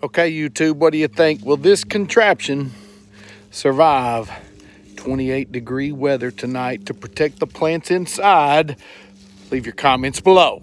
Okay, YouTube, what do you think? Will this contraption survive 28 degree weather tonight to protect the plants inside? Leave your comments below.